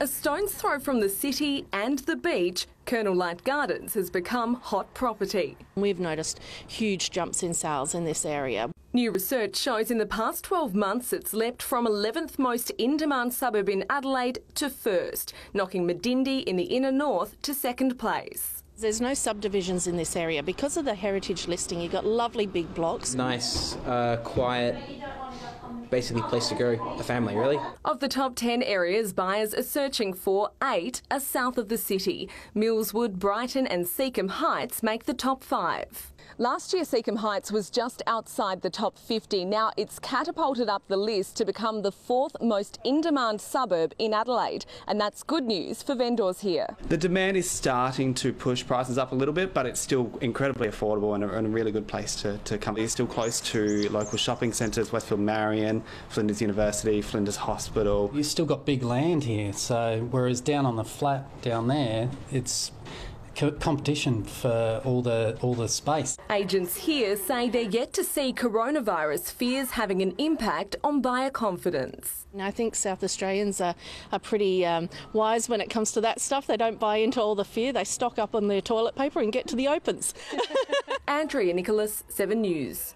A stone's throw from the city and the beach, Colonel Light Gardens has become hot property. We've noticed huge jumps in sales in this area. New research shows in the past 12 months it's leapt from 11th most in demand suburb in Adelaide to first, knocking Medindie in the inner north to second place. There's no subdivisions in this area. Because of the heritage listing, you've got lovely big blocks. Nice, uh, quiet, basically a place to grow a family, really. Of the top 10 areas buyers are searching for, eight are south of the city. Millswood, Brighton, and Seacombe Heights make the top five. Last year, Seacombe Heights was just outside the top 50. Now it's catapulted up the list to become the fourth most in demand suburb in Adelaide. And that's good news for vendors here. The demand is starting to push prices up a little bit, but it's still incredibly affordable and a, and a really good place to, to come. It's still close to local shopping centres, Westfield Marion, Flinders University, Flinders Hospital. You've still got big land here, so whereas down on the flat down there, it's competition for all the all the space. Agents here say they're yet to see coronavirus fears having an impact on buyer confidence. And I think South Australians are, are pretty um, wise when it comes to that stuff. They don't buy into all the fear, they stock up on their toilet paper and get to the opens. Andrea Nicholas, 7 News.